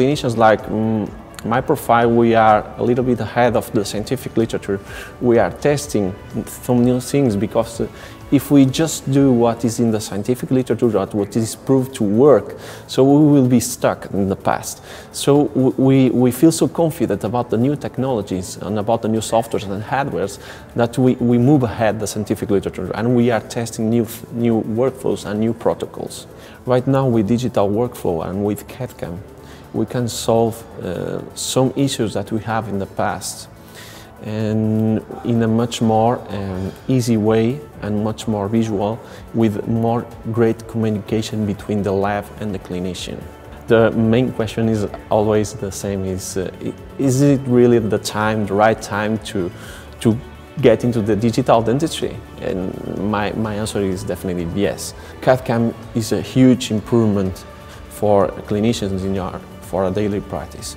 clinicians like mm, my profile, we are a little bit ahead of the scientific literature. We are testing some new things because uh, if we just do what is in the scientific literature, what is proved to work, so we will be stuck in the past. So we, we feel so confident about the new technologies and about the new softwares and hardwares that we, we move ahead the scientific literature and we are testing new, new workflows and new protocols. Right now with digital workflow and with CAD-CAM, we can solve uh, some issues that we have in the past and in a much more um, easy way and much more visual with more great communication between the lab and the clinician. The main question is always the same, is, uh, is it really the time, the right time to, to get into the digital dentistry? And my, my answer is definitely yes. CAD-CAM is a huge improvement for clinicians in your, for a daily practice.